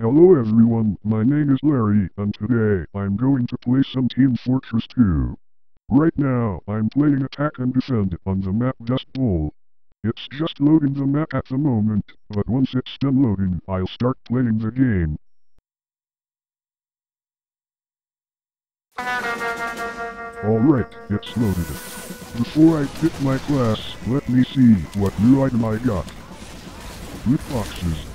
Hello everyone, my name is Larry, and today I'm going to play some Team Fortress 2. Right now, I'm playing Attack and Defend on the map Dust Bowl. It's just loading the map at the moment, but once it's done loading, I'll start playing the game. Alright, it's loaded. Before I pick my class, let me see what new item I got. Loot boxes.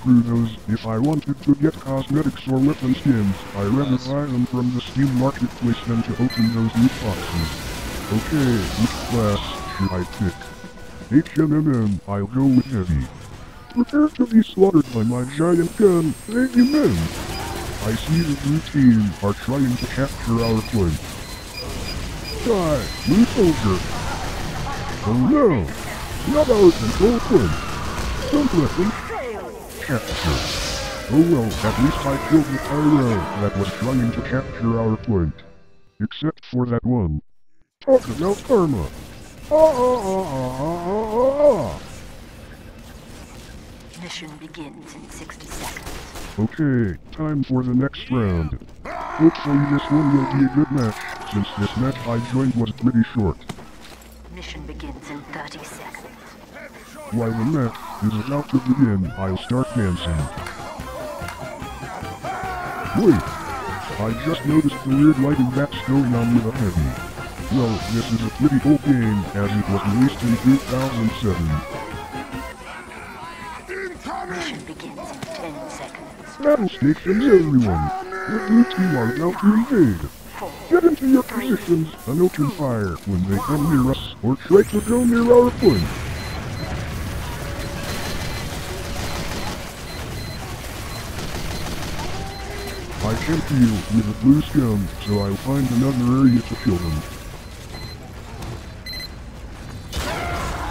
Screw those, if I wanted to get cosmetics or weapon skins, I rather buy them from the Steam Marketplace than to open those loot boxes. Okay, which class should I pick? HMMM, I'll go with Heavy. Prepare to be slaughtered by my giant gun, Amen. I see the blue team are trying to capture our point. Die, blue soldier! Oh no! Not our control point! Don't let them capture. Oh well, at least I killed the pyro that was trying to capture our point. Except for that one. Talk about karma. Ah! Mission begins in 60 seconds. Okay, time for the next round. Hopefully this one will be a good match, since this match I joined was pretty short. Mission begins in 30 seconds. While the match is about to begin, I'll start dancing. Wait! I just noticed the weird lighting that's going on with a heavy. Well, this is a pretty old game, as it was released in 2007. Mission begins in 10 seconds. Battle stations, everyone! The blue team are about to invade. Four, Get into your positions and open fire when they come near us or try to go near our point. I can't with a blue scum, so I'll find another area to kill them.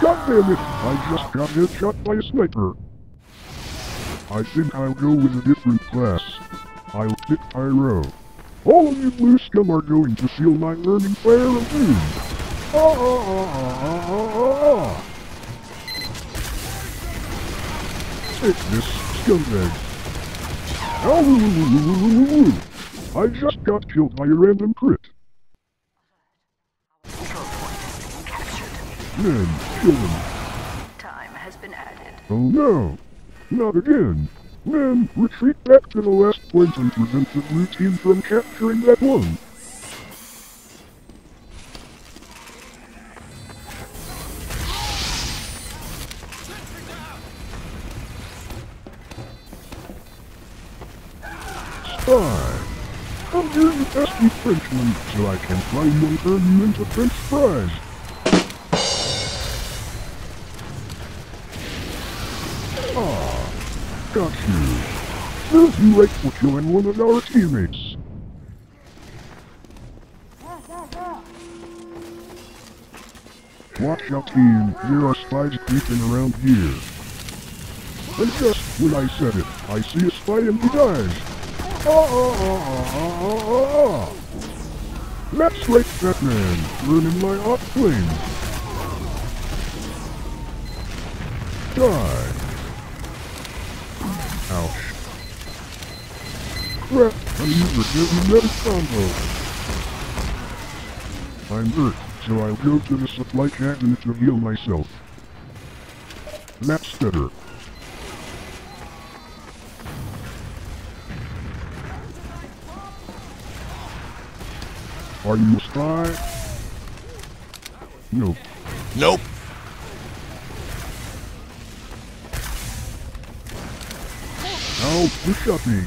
God damn it! I just got headshot by a sniper. I think I'll go with a different class. I'll pick Pyro. All of you blue scum are going to feel my burning fire of doom. Ah, ah, ah. Take this. I just got killed by a random crit. Man, kill him. Time has been added. Oh no! Not again! Men, retreat back to the last point and prevent the blue team from capturing that one! Spy! Come here, you pesky Frenchman, so I can you and turn you into French fries! Ah, got you. Serves you right for killing one of our teammates. Watch out team, there are spies creeping around here. And just when I said it, I see a spy in the eyes. Ah, ah. That's right, Batman, burning my hot flames. Die. Ouch. Crap, I'm using heavy metal combo. I'm hurt, so I'll go to the supply cabinet to heal myself. That's better. Are you a spy? Nope. Nope. Ow, you shot me.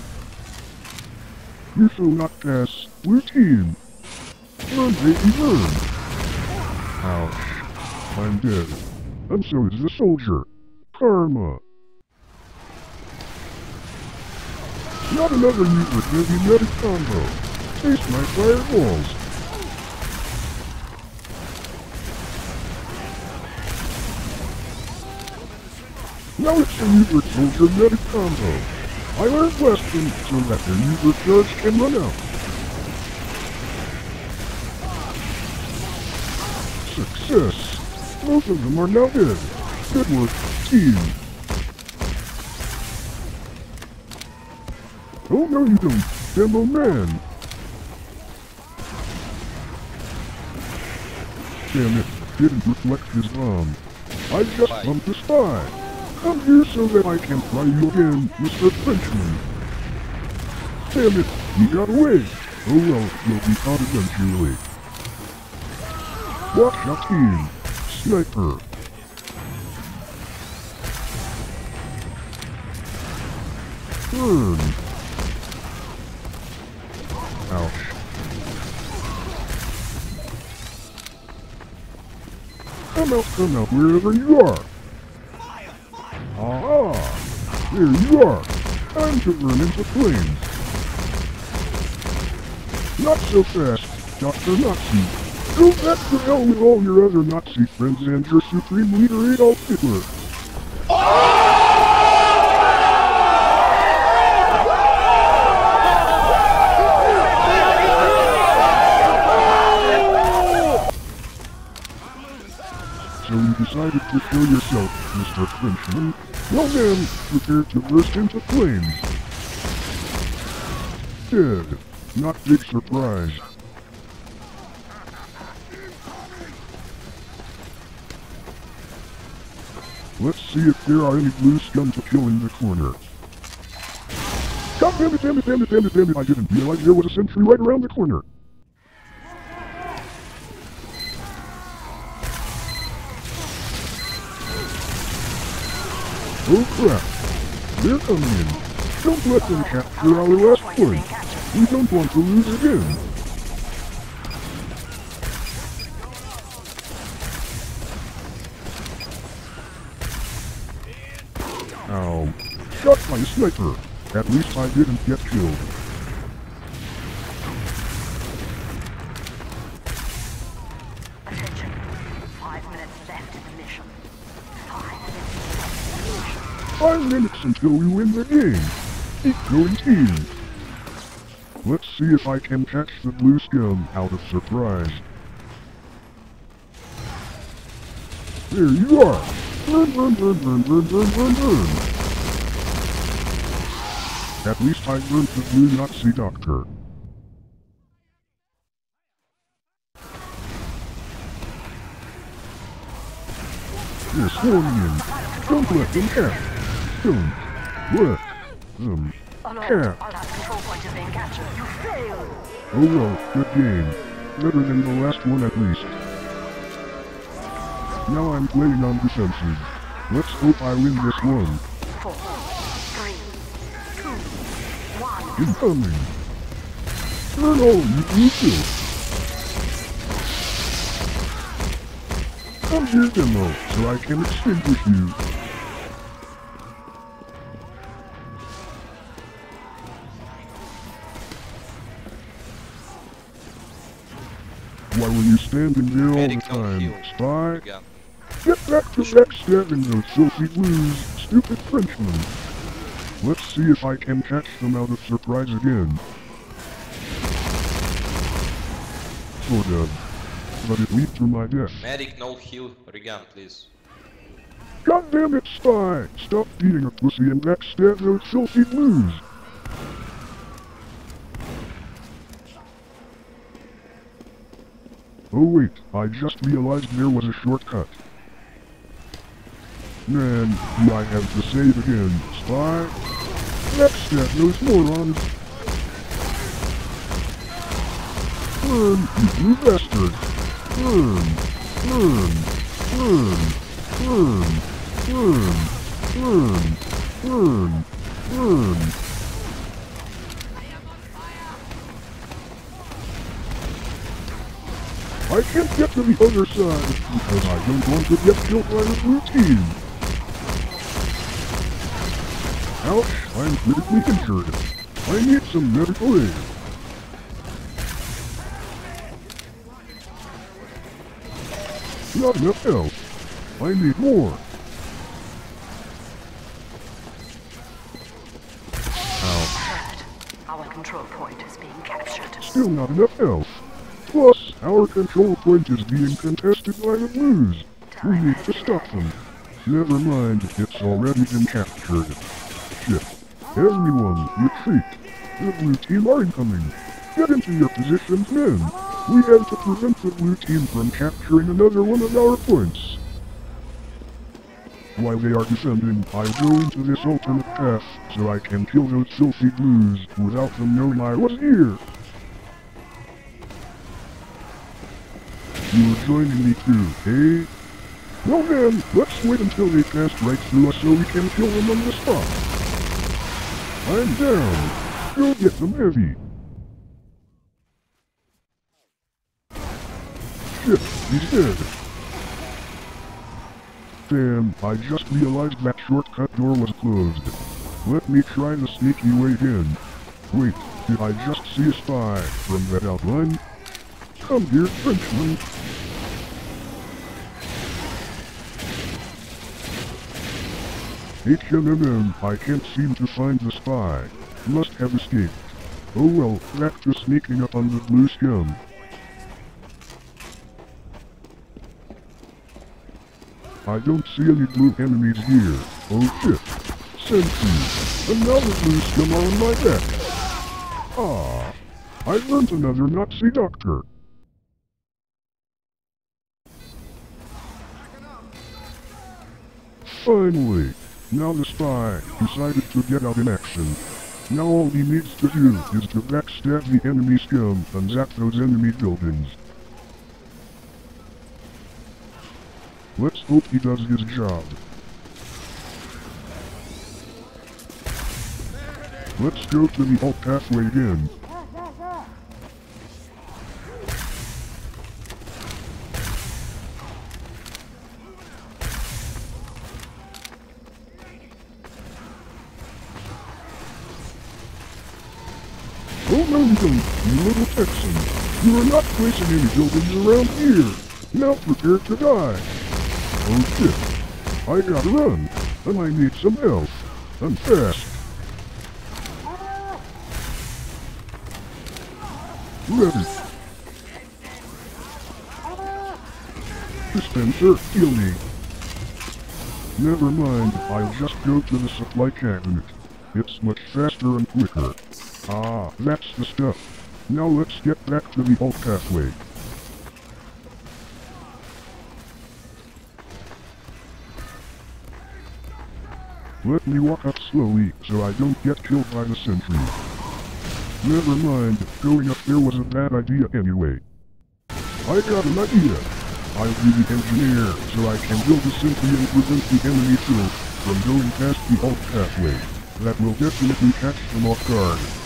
You're so not fast. We're team. Run, baby, run. Ouch. I'm dead. And so is the soldier. Karma. Not another mute with heavy medic combo. Taste my fireballs. Now it's a with soldier medic combo. I learned lesson so that the Uber charge can run out. Success! Both of them are now dead. Good work, team. Oh no you don't, Demo Man. Damn it, didn't reflect his arm. I just come to spy. Come here so that I can try you again, Mr. Frenchman. Damn it, he got away. Oh well, you'll be caught eventually. Watch out team. Sniper. Burn. Ouch. Come out, come out, wherever you are. There you are. Time to run into flames. Not so fast, Dr. Nazi. Go back to hell with all your other Nazi friends and your supreme leader Adolf Hitler. So you decided to kill yourself, Mr. Frenchman. Well then, prepare to burst into flames. Dead. Not big surprise. Let's see if there are any blue scum to kill in the corner. God damn it, damn it, damn it, damn it, damn it, I didn't realize there was a sentry right around the corner. Oh crap! Coming in. Don't let them capture our last Point. We don't want to lose again. Ow. Shot a sniper. At least I didn't get killed. minutes until you win the game. Keep going, team. Let's see if I can catch the blue scum out of surprise. There you are! At least I learned the blue Nazi doctor. You're in. Don't let them have you failed. Oh well, good game. Better than the last one at least. Now I'm playing on defensive. Let's hope I win this one. Four, three, two, one. Incoming! Turn on, you blue kill! Come here, demo, so I can extinguish you. Why were you standing there all the time, spy? Get back to backstabbing those filthy blues, stupid Frenchmen. Let's see if I can catch them out of surprise again. Sort of. But it lead to my death. Medic, no heal. Regan, please. God damn it, Spy! Stop being a pussy and backstab those filthy blues! Oh wait, I just realized there was a shortcut. Man, I have to save again, spy. Next step, those morons. Burn, you bastard. Burn, burn, burn, burn, burn, burn, burn, burn. burn. I can't get to the other side because I don't want to get killed by the blue team. Ouch, I'm critically injured. I need some medical aid. Not enough health. I need more. Ow. Our control point is being captured. Still not enough health. Plus, our control point is being contested by the Blues. We need to stop them. Never mind, it's already been captured. Shit. Everyone, retreat. The blue team are incoming. Get into your positions, men. We have to prevent the blue team from capturing another one of our points. While they are defending, I'll go into this alternate path so I can kill those filthy blues without them knowing I was here. You're joining me too, eh? Well then, let's wait until they pass right through us so we can kill them on the spot. I'm down. Go get them heavy. Shit, he's dead. Damn, I just realized that shortcut door was closed. Let me try the sneaky way in. Wait, did I just see a spy from that outline? Come here, Frenchman. HMMM, I can't seem to find the spy. Must have escaped. Oh well, that's just sneaking up on the blue scum. I don't see any blue enemies here. Oh shit. Sentry. Another blue scum on my back. Ah. I learned another Nazi doctor. Finally. Now the spy decided to get out in action. Now all he needs to do is to backstab the enemy scum and zap those enemy buildings. Let's hope he does his job. Let's go to the alt pathway again. Don't, you little Texan. You are not placing any buildings around here. Now prepare to die. Oh shit. I gotta run. And I need some help. I'm fast. Ready. Dispenser, heal me. Never mind, I'll just go to the supply cabinet. It's much faster and quicker. Ah, that's the stuff. Now let's get back to the alt pathway. Let me walk up slowly so I don't get killed by the sentry. Never mind, going up there was a bad idea anyway. I got an idea. I'll be the engineer so I can build a sentry and prevent the enemy troops from going past the alt pathway. That will definitely catch them off guard.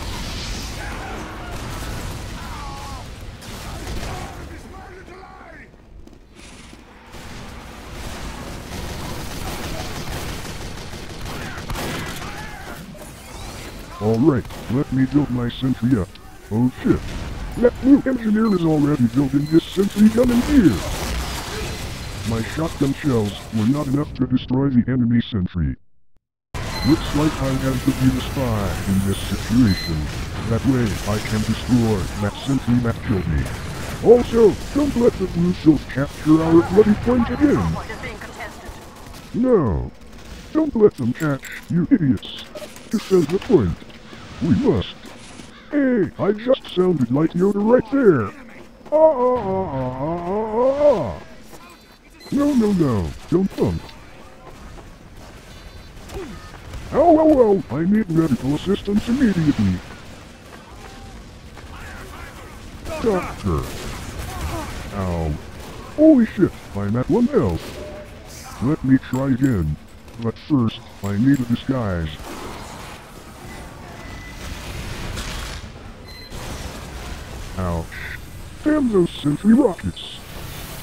Alright, let me build my sentry up. Oh shit. That new engineer is already building this sentry gun in here. My shotgun shells were not enough to destroy the enemy sentry. Looks like I have to be the spy in this situation. That way I can destroy that sentry that killed me. Also, don't let the blue shield capture our bloody point again. No. Don't let them catch, you idiots. Defend the point. We must. Hey, I just sounded like Yoda right there. Ah, ah, ah, ah. No, no, no. Don't bump. Oh, oh, oh. I need medical assistance immediately. Doctor. Ow. Holy shit, I'm at one health. Let me try again. But first, I need a disguise. Ouch. Damn those sentry rockets.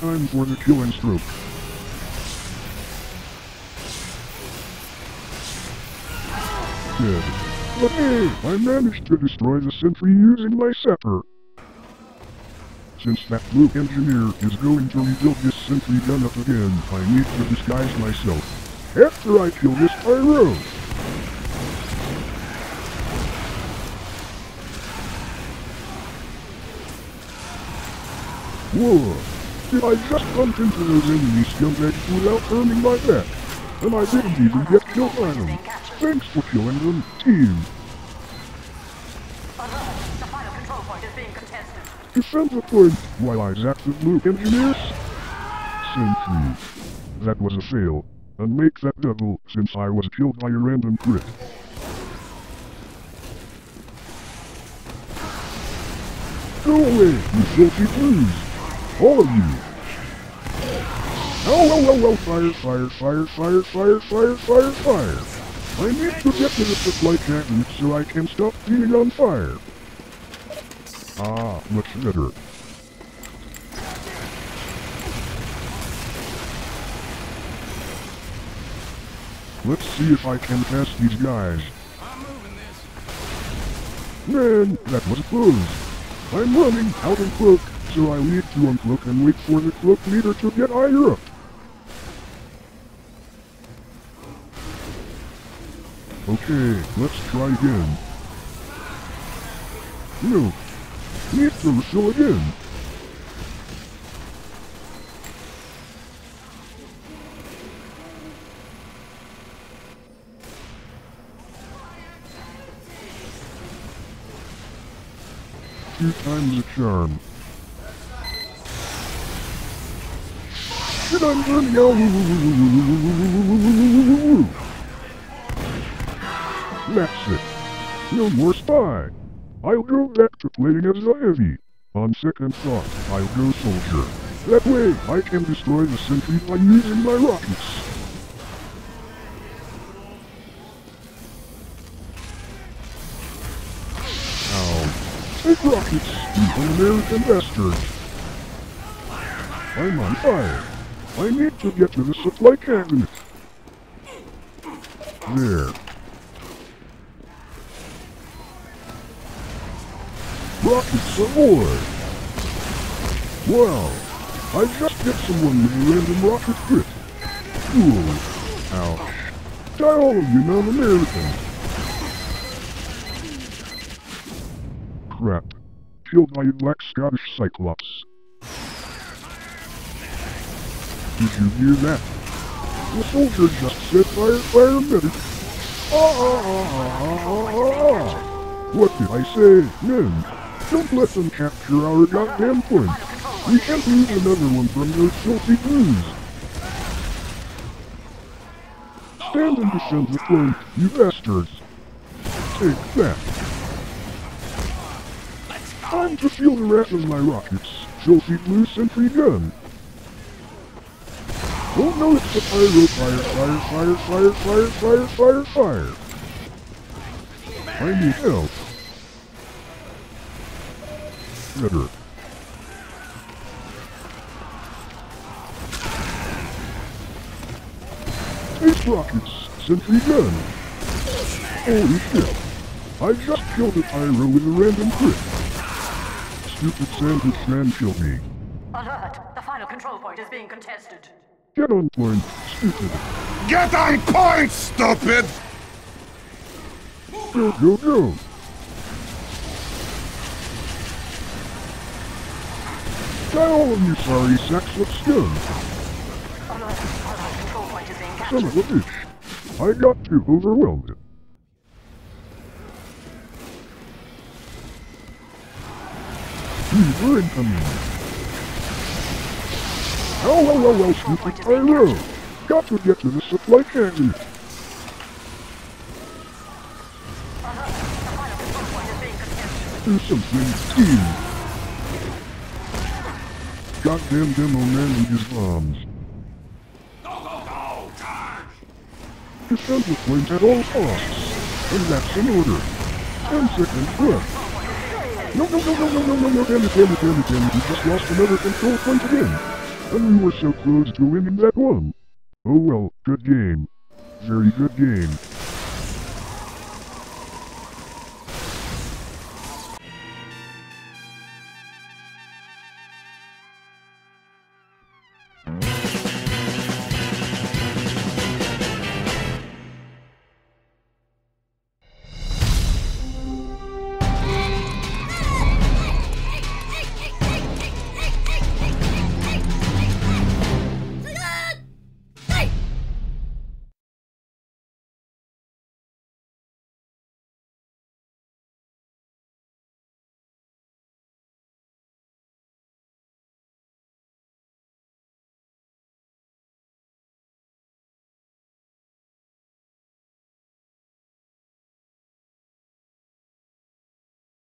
Time for the killing stroke. Dead. But hey, I managed to destroy the sentry using my sapper. Since that blue engineer is going to rebuild this sentry gun up again, I need to disguise myself. After I kill this pyro! Whoa! Did I just bump into those enemy scumbags without turning my back? And I didn't even get killed by them. Thanks for killing them, team. Defend the point while I zap the blue engineers. Sentry. That was a fail. And make that double since I was killed by a random crit. Go away, you filthy blues! All of you! Oh, oh, oh, oh, fire, fire, fire, fire, fire, fire, fire, fire! I need to get to the supply cabinet so I can stop being on fire. Ah, much better. Let's see if I can pass these guys. Man, that was close. I'm running out of cloak, so I need to uncloak and wait for the cloak leader to get higher up. Okay, let's try again. No, need to whistle again. Two times the charm. Shit, I'm. That's it. No more spy. I'll go back to playing as heavy. On second thought, I'll go soldier. That way, I can destroy the sentry by using my rockets. Ow. Take rockets, you un-American bastards. I'm on fire. I need to get to the supply cabinet. There. Rockets some more. Wow. I just hit someone with a random rocket crit. Cool. Ouch. Die all of you non-Americans. Crap. Killed by a black Scottish Cyclops. Did you hear that? The soldier just said fire, fire, medic. Ah. What did I say? Men, don't let them capture our goddamn point. We can't lose another one from those filthy blues. Stand and defend the point, you bastards. Take that. Time to feel the wrath of my rockets. Filthy blue sentry gun. No, it's the pyro fire, fire, fire, fire, fire, fire, fire, fire. I need help. Better. Space rockets, sentry gun. Holy shit. I just killed a pyro with a random crit. Stupid sandwich man killed me. Alert! The final control point is being contested. Get on point, stupid. Get on point, stupid! Go, go, go. Die all of you sorry sacks of scum. Alert! The final control point is being Son of a bitch. I got too overwhelmed. We were incoming. Oh, oh, stupid pyro. Got to get to the supply being. Do something, team. Goddamn demo man and his bombs. Defend the point at all costs. And that's an order. Ten seconds left. No, no, no, no, no, no, no, no, damn it, damn it, damn it, damn it. We just lost another control point again. And we were so close to winning that one. Oh well, good game. Very good game.